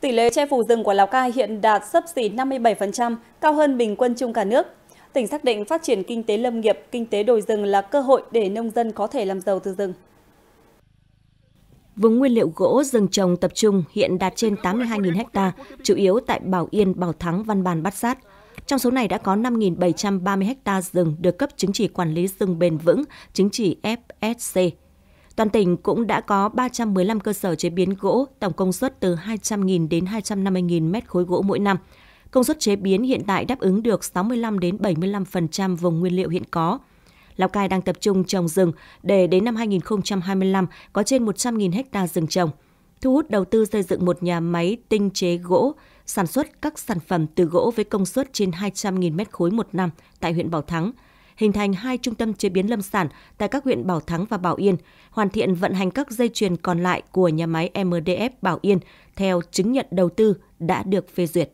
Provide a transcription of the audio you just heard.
Tỷ lệ che phủ rừng của Lào Cai hiện đạt sấp xỉ 57%, cao hơn bình quân chung cả nước. Tỉnh xác định phát triển kinh tế lâm nghiệp, kinh tế đồi rừng là cơ hội để nông dân có thể làm giàu từ rừng. Vùng nguyên liệu gỗ rừng trồng tập trung hiện đạt trên 82.000 ha, chủ yếu tại Bảo Yên, Bảo Thắng, Văn Bàn, Bát Sát. Trong số này đã có 5.730 ha rừng được cấp chứng chỉ quản lý rừng bền vững, chứng chỉ FSC. Toàn tỉnh cũng đã có 315 cơ sở chế biến gỗ, tổng công suất từ 200.000 đến 250.000 mét khối gỗ mỗi năm. Công suất chế biến hiện tại đáp ứng được 65 đến 75% vùng nguyên liệu hiện có. Lào Cai đang tập trung trồng rừng để đến năm 2025 có trên 100.000 ha rừng trồng, thu hút đầu tư xây dựng một nhà máy tinh chế gỗ, sản xuất các sản phẩm từ gỗ với công suất trên 200.000 mét khối một năm tại huyện Bảo Thắng, hình thành hai trung tâm chế biến lâm sản tại các huyện Bảo Thắng và Bảo Yên, hoàn thiện vận hành các dây chuyền còn lại của nhà máy MDF Bảo Yên theo chứng nhận đầu tư đã được phê duyệt.